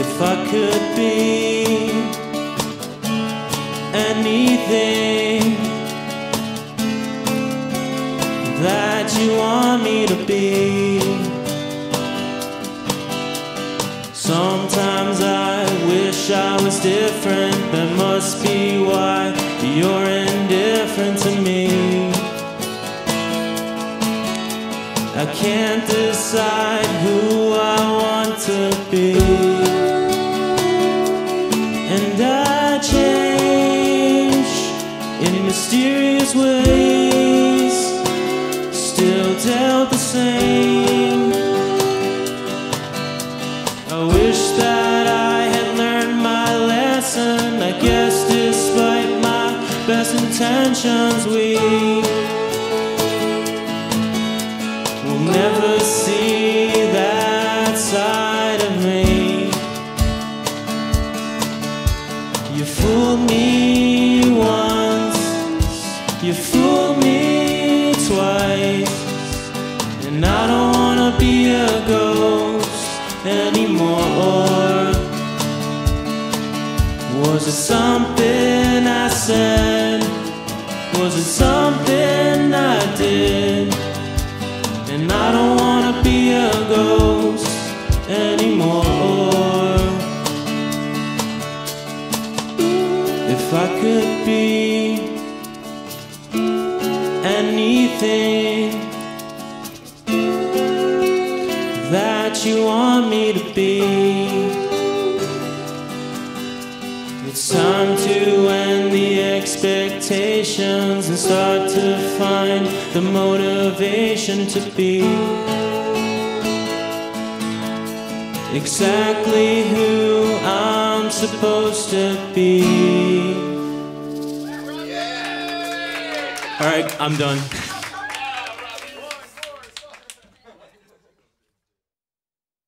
if I could be anything that you want me to be. Sometimes I wish I was different, that must be why you're indifferent to me. I can't decide And I change in mysterious ways, still dealt the same. I wish that I had learned my lesson. I guess despite my best intentions, we will never see fooled me once, you fooled me twice, and I don't wanna be a ghost anymore. Was it something I said? Was it something I did? And I don't wanna be a could be anything that you want me to be, it's time to end the expectations and start to find the motivation to be exactly who I'm supposed to be. All right, I'm done.